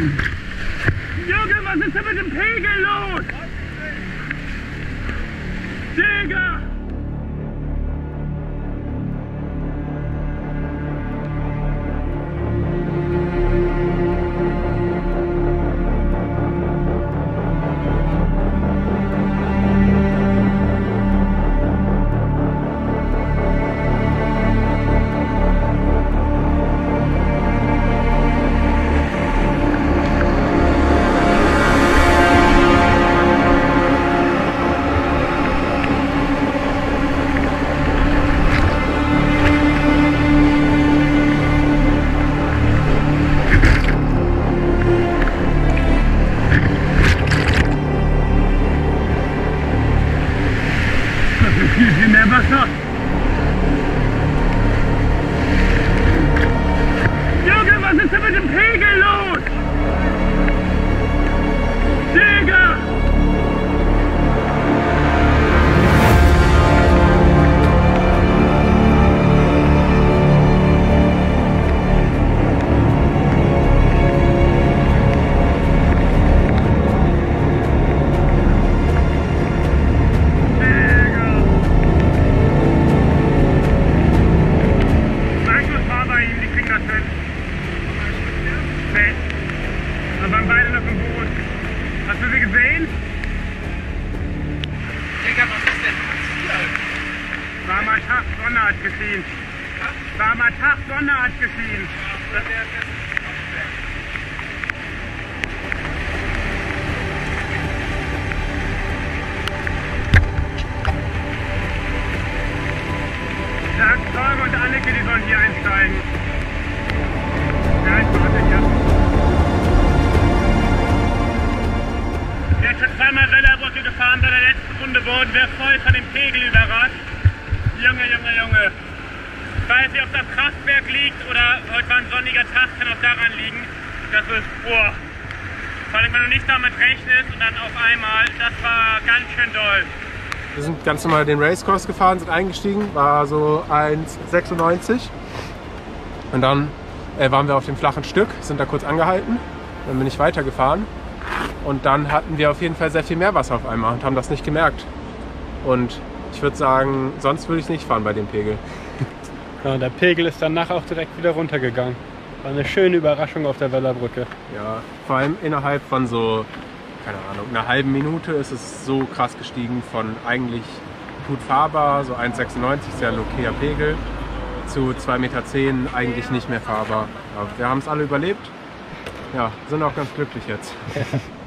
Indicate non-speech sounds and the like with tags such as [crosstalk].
Junge, was ist denn mit dem Pegel los? Digga! Viel, viel mehr Wasser. Junge, was ist denn mit dem Pegel los? Tag, Sonne hat geschienen. War mal Tag, Sonne hat geschienen. Oder der der Stockwerk. Sag Torge und Anneke, die sollen hier einsteigen. Ja, ich warte hier. Ist schon zweimal Wellerbrücke gefahren, bei der letzten Runde wurden wir voll von dem Pegel überrascht. Junge, Junge, Junge. Ich weiß nicht, ob das Kraftwerk liegt oder heute war ein sonniger Tag, kann auch daran liegen. Das ist, boah. Vor allem, wenn du nicht damit rechnest und dann auf einmal, das war ganz schön doll. Wir sind ganz normal den Racecourse gefahren, sind eingestiegen, war so 1,96. Und dann äh, waren wir auf dem flachen Stück, sind da kurz angehalten, dann bin ich weitergefahren. Und dann hatten wir auf jeden Fall sehr viel Meerwasser auf einmal und haben das nicht gemerkt. Und ich würde sagen, sonst würde ich nicht fahren bei dem Pegel. Ja, der Pegel ist danach auch direkt wieder runtergegangen. War eine schöne Überraschung auf der Wellerbrücke. Ja, vor allem innerhalb von so, keine Ahnung, einer halben Minute ist es so krass gestiegen von eigentlich gut fahrbar, so 1,96, sehr okayer Pegel, zu 2,10 Meter eigentlich nicht mehr fahrbar. Ja, wir haben es alle überlebt. Ja, sind auch ganz glücklich jetzt. [laughs]